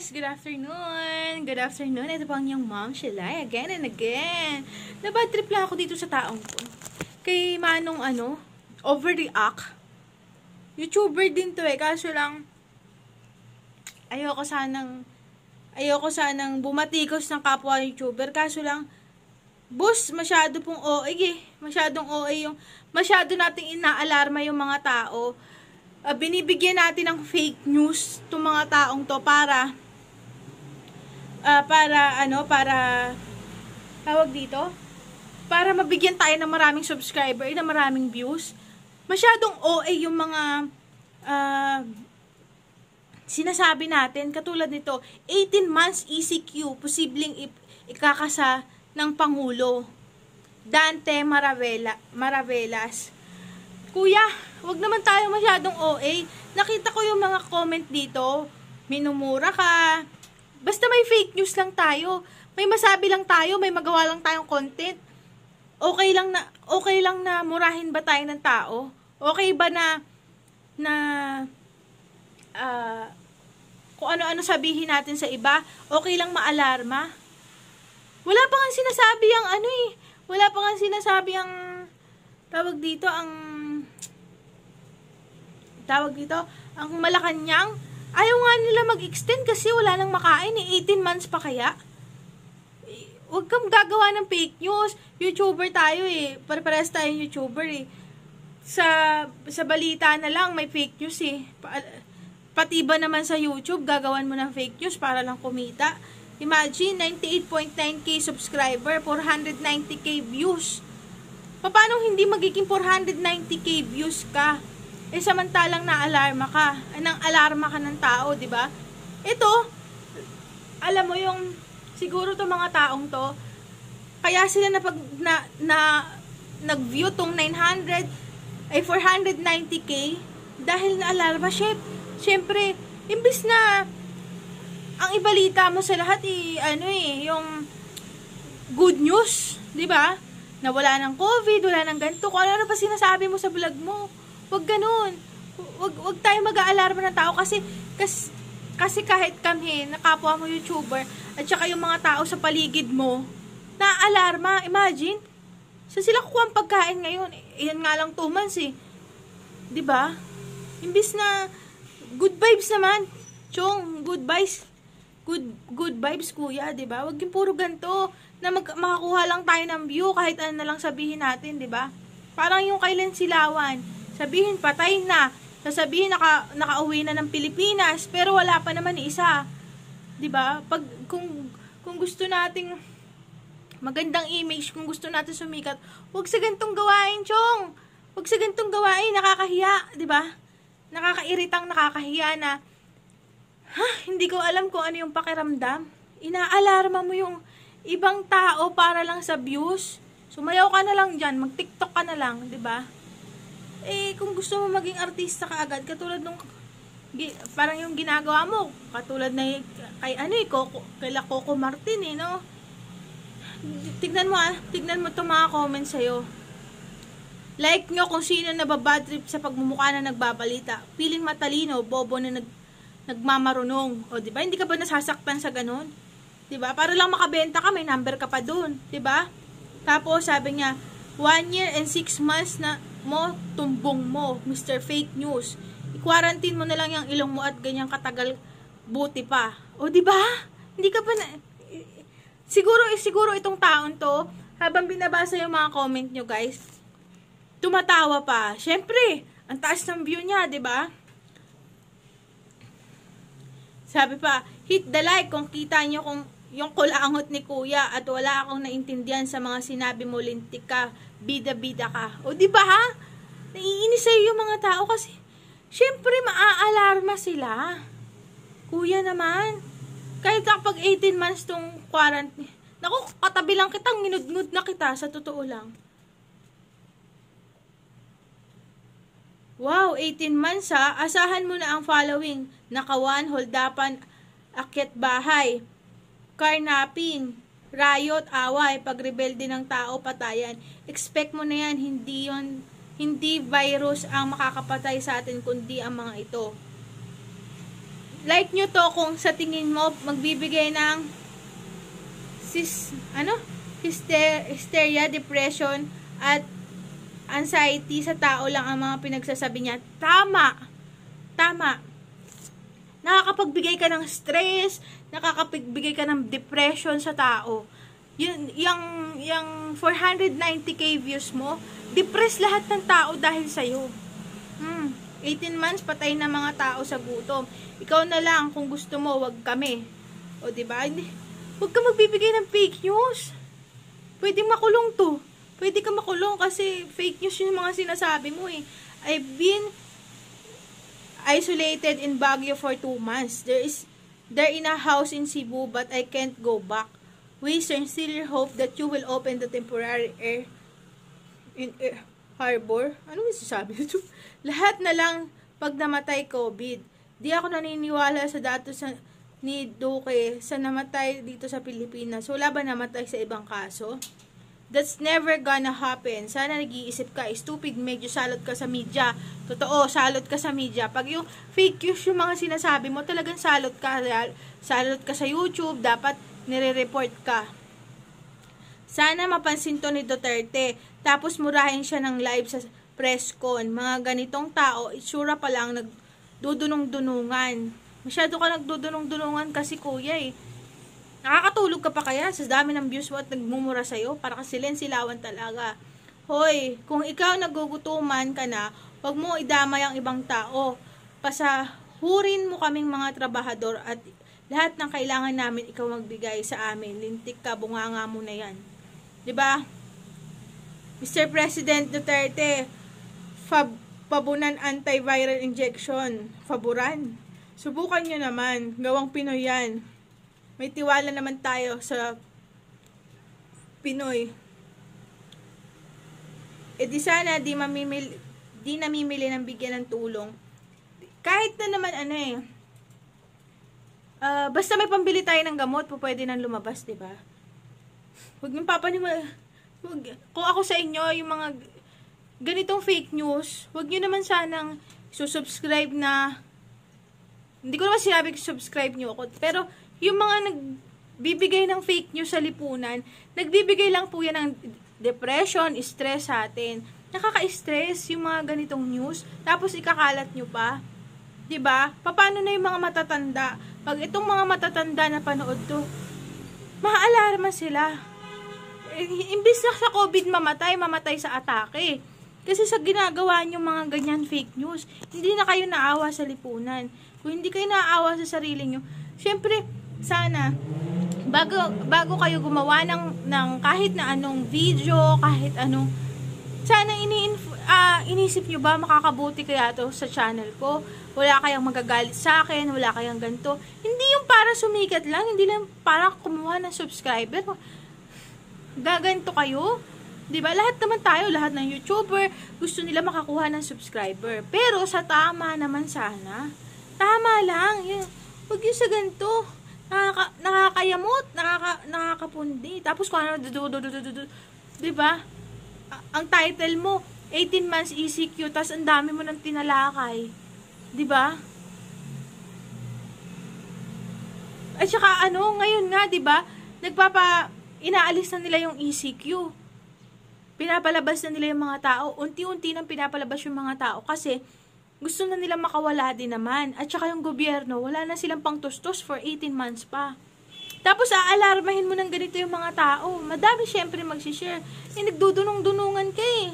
guys! Good afternoon! Good afternoon! Ito po ang inyong mom, Shelay, again and again. Nabad lang ako dito sa taong ko. Kay Manong ano, overreact. YouTuber din to eh, kaso lang, ayoko sanang, ayoko sanang bumatikos ng kapwa YouTuber, kaso lang, boss, masyado pong OA eh. Masyadong OA yung, masyado nating inaalarma yung mga tao uh, binibigyan natin ng fake news tong mga taong to para uh, para ano para tawag dito para mabigyan tayo ng maraming subscriber ng maraming views masyadong OA yung mga uh, sinasabi natin katulad nito 18 months ECQ posibleng ikakasa ng pangulo Dante Maravela Maravelas Kuya, wag naman tayo masyadong OA. Nakita ko yung mga comment dito. Minumura ka. Basta may fake news lang tayo. May masabi lang tayo, may magawa lang tayong content. Okay lang na okay lang na murahin ba tayo ng tao? Okay ba na na uh, kung ano-ano sabihin natin sa iba? Okay lang maalarma? Wala pa nga sinasabi ang ano eh. Wala pa nga sinasabi ang tawag dito ang tawag dito, ang Malacanang, ayaw nga nila mag-extend kasi wala nang makain eh. 18 months pa kaya? Huwag kang gagawa ng fake news. YouTuber tayo eh. Pare-pares tayo YouTuber eh. Sa, sa balita na lang may fake news eh. Pa, pati ba naman sa YouTube, gagawan mo ng fake news para lang kumita. Imagine, 98.9k subscriber, 490k views. Paano hindi magiging 490k views ka? Eh samantalang na-alarma ka, nang alarma ka ng tao, 'di ba? Ito, alam mo yung siguro to mga taong to, kaya sila na pag na, na nag-view tong 900 ay 490k dahil na-alarma siya. Siyempre, imbis na ang ibalita mo sa lahat eh, ano eh, yung good news, 'di ba? Na wala ng COVID, wala ng ganito, kung ano, ano pa sinasabi mo sa vlog mo Huwag ganun. Huwag, huwag tayo mag-aalarma ng tao kasi, kasi, kasi kahit kami, nakapwa mo YouTuber, at saka yung mga tao sa paligid mo, na-alarma. Imagine, sa sila kukuha ang pagkain ngayon? Iyan nga lang 2 months eh. ba? Diba? Imbis na, good vibes naman. Chong, good vibes. Good, good vibes kuya, ba diba? Huwag yung puro ganto na mag, makakuha lang tayo ng view kahit ano na lang sabihin natin, ba diba? Parang yung kailan silawan Sabihin, patay na. Sasabihin, naka, nakauwi na ng Pilipinas, pero wala pa naman isa. ba Pag, kung, kung gusto nating magandang image, kung gusto natin sumikat, huwag sa gantong gawain, chong. Huwag sa gantong gawain, nakakahiya, ba Nakakairitang nakakahiya na, ha, hindi ko alam kung ano yung pakiramdam. Inaalarma mo yung ibang tao para lang sa views. Sumayaw ka na lang dyan, mag-tiktok ka na lang, ba eh, kung gusto mo maging artista ka agad, katulad nung, parang yung ginagawa mo, katulad na kay ano eh, Coco, kay La Coco Martin eh, no? Tignan mo ah, tignan mo itong mga comments sa'yo. Like nyo kung sino na bad trip sa pagmumukha na nagbabalita. Piling matalino, bobo na nag, nagmamarunong. O, di ba? Hindi ka ba nasasaktan sa ganun? Di ba? Para lang makabenta ka, may number ka pa dun. Di ba? Tapos, sabi niya, one year and six months na mo, tumbong mo, Mr. Fake News. I-quarantine mo na lang yung ilong mo at ganyang katagal buti pa. O, di ba? Hindi ka pa na... Siguro, siguro itong taon to, habang binabasa yung mga comment nyo, guys, tumatawa pa. Siyempre, ang taas ng view niya, di ba? Sabi pa, hit the like kung kita nyo kung yung kulangot ni kuya at wala akong naintindihan sa mga sinabi mo lintik ka bida-bida ka. O, di ba ha? Naiinis sa'yo yung mga tao kasi, syempre, maaalarma sila. Kuya naman. Kahit kapag 18 months tong quarantine, naku, katabi lang kitang nginudngud na kita, sa totoo lang. Wow, 18 months ha. Asahan mo na ang following. Nakawan, holdapan, akyat bahay, carnapping, riot, away, pagrebelde ng tao, patayan. Expect mo na yan, hindi yon hindi virus ang makakapatay sa atin, kundi ang mga ito. like nyo to kung sa tingin mo magbibigay ng sis, ano? Hyster, hysteria, depression, at anxiety sa tao lang ang mga pinagsasabi niya. Tama. Tama. Nakakapagbigay ka ng stress, nakakapagbigay ka ng depression sa tao. Yun, yung, yung 490k views mo, depress lahat ng tao dahil sa'yo. Hmm. 18 months, patay na mga tao sa gutom. Ikaw na lang, kung gusto mo, wag kami. O, di ba? Huwag ka magbibigay ng fake news. Pwede makulong to. Pwede ka makulong kasi fake news yung mga sinasabi mo eh. I've been isolated in Baguio for two months. There is there in a house in Cebu but I can't go back. We sincerely hope that you will open the temporary air in air harbor. Ano yung sasabi nito? Lahat na lang pag namatay COVID. Di ako naniniwala sa datos sa, ni Duque sa namatay dito sa Pilipinas. Wala ba namatay sa ibang kaso? That's never gonna happen. Sana nag-iisip ka. Stupid, medyo salot ka sa media. Totoo, salot ka sa media. Pag yung fake news yung mga sinasabi mo, talagang salot ka. Salot ka sa YouTube, dapat nire-report ka. Sana mapansin to ni Duterte. Tapos murahin siya ng live sa press con. Mga ganitong tao, itsura pa lang nag dudunong-dunungan. Masyado ka nagdudunong-dunungan kasi kuya eh. Nakakatulog ka pa kaya sa dami ng views mo at nagmumura sa'yo? Para kasi silawan talaga. Hoy, kung ikaw nagugutuman ka na, wag mo idamay ang ibang tao. Pasahurin mo kaming mga trabahador at lahat ng kailangan namin ikaw magbigay sa amin. Lintik ka, bunganga mo na yan. ba? Diba? Mr. President Duterte, fab pabunan antiviral injection. Faburan. Subukan nyo naman. Gawang Pinoy yan. May tiwala naman tayo sa Pinoy. E di sana di mamimili, di namimili ng bigyan ng tulong. Kahit na naman ano eh, uh, basta may pambili tayo ng gamot, po pwede nang lumabas, di ba? Huwag niyong papaniwala. Huwag, kung ako sa inyo, yung mga ganitong fake news, wag nyo naman sanang susubscribe na hindi ko naman sinabi subscribe nyo ako, pero yung mga nagbibigay ng fake news sa lipunan, nagbibigay lang po yan ng depression, stress sa atin. Nakaka-stress yung mga ganitong news, tapos ikakalat nyo pa. 'di ba? Paano na yung mga matatanda? Pag itong mga matatanda na panood to, maaalarma sila. Eh, imbis na sa COVID mamatay, mamatay sa atake. Kasi sa ginagawa nyo mga ganyan fake news, hindi na kayo naawa sa lipunan. Kung hindi kayo naawa sa sarili nyo, syempre, sana, bago, bago kayo gumawa ng, ng kahit na anong video, kahit anong, sana ini uh, inisip nyo ba makakabuti kaya to sa channel ko? Wala kayang magagalit sa akin, wala kayang ganito. Hindi yung para sumikat lang, hindi lang para kumuha ng subscriber. Gaganto kayo 'Di ba? Lahat naman tayo, lahat ng YouTuber, gusto nila makakuha ng subscriber. Pero sa tama naman sana. Tama lang. Yun. Huwag yung sa ganito. Nakaka, nakakayamot, nakaka, nakakapundi. Tapos kung ano, 'di ba? Ang title mo, 18 months ECQ, tas ang dami mo nang tinalakay. 'Di ba? At saka ano, ngayon nga, 'di ba? Nagpapa inaalis na nila yung ECQ pinapalabas na nila yung mga tao. Unti-unti nang pinapalabas yung mga tao kasi gusto na nila makawala din naman. At saka yung gobyerno, wala na silang pangtustos for 18 months pa. Tapos aalarmahin mo ng ganito yung mga tao. Madami syempre magsishare. Eh, nagdudunong-dunungan ka eh.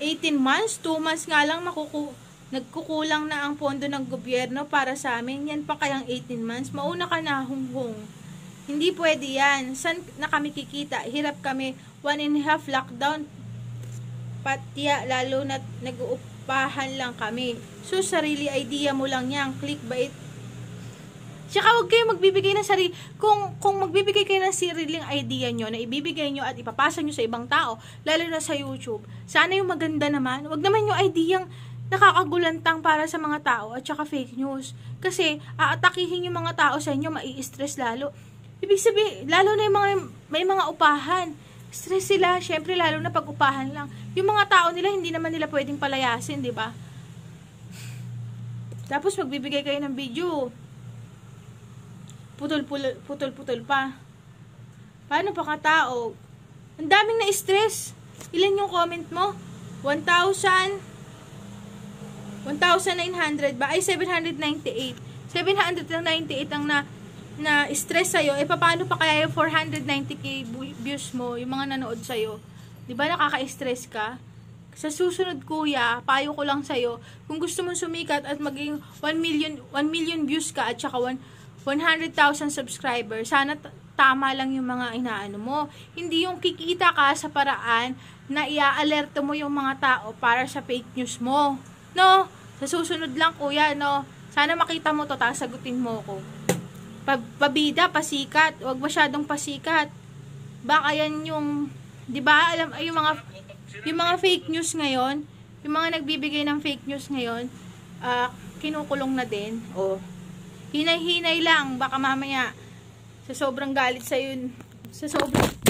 18 months, 2 months nga lang makuku nagkukulang na ang pondo ng gobyerno para sa amin. Yan pa kayang 18 months. Mauna ka na, hunghong. Hindi pwede yan. San na kami kikita? Hirap kami. One and a half lockdown. Patya, lalo na nag-uupahan lang kami. So, sarili idea mo lang yan. Clickbait. Tsaka huwag kayo magbibigay ng sarili. Kung, kung magbibigay kayo ng sariling idea nyo na ibibigay nyo at ipapasa nyo sa ibang tao, lalo na sa YouTube, sana yung maganda naman. Huwag naman yung ideyang nakakagulantang para sa mga tao at saka fake news. Kasi, aatakihin yung mga tao sa inyo, mai-stress lalo Ibig sabihin, lalo na yung mga, may mga upahan. Stress sila, syempre lalo na pag upahan lang. Yung mga tao nila, hindi naman nila pwedeng palayasin, di ba? Tapos magbibigay kayo ng video. Putol-putol pa. Paano pa katao? Ang daming na-stress. Ilan yung comment mo? 1,000 1,900 ba? Ay, 798. 798 ang na na stress sa'yo, eh paano pa kaya yung 490k bu- views mo, yung mga nanood sa'yo? Di ba nakaka-stress ka? Sa susunod kuya, payo ko lang sa'yo, kung gusto mong sumikat at maging 1 million, 1 million views ka at saka 1, 100,000 subscribers, sana tama lang yung mga inaano mo. Hindi yung kikita ka sa paraan na ia-alerto mo yung mga tao para sa fake news mo. No? Sa susunod lang kuya, no? Sana makita mo to, tapos sagutin mo ko. Pa- pabida, pasikat, wag masyadong pasikat. Baka yan yung, 'di ba? Alam yung mga yung mga fake news ngayon, yung mga nagbibigay ng fake news ngayon, ah, kinukulong na din. O hinay-hinay lang, baka mamaya sa sobrang galit sa yun, sa sobrang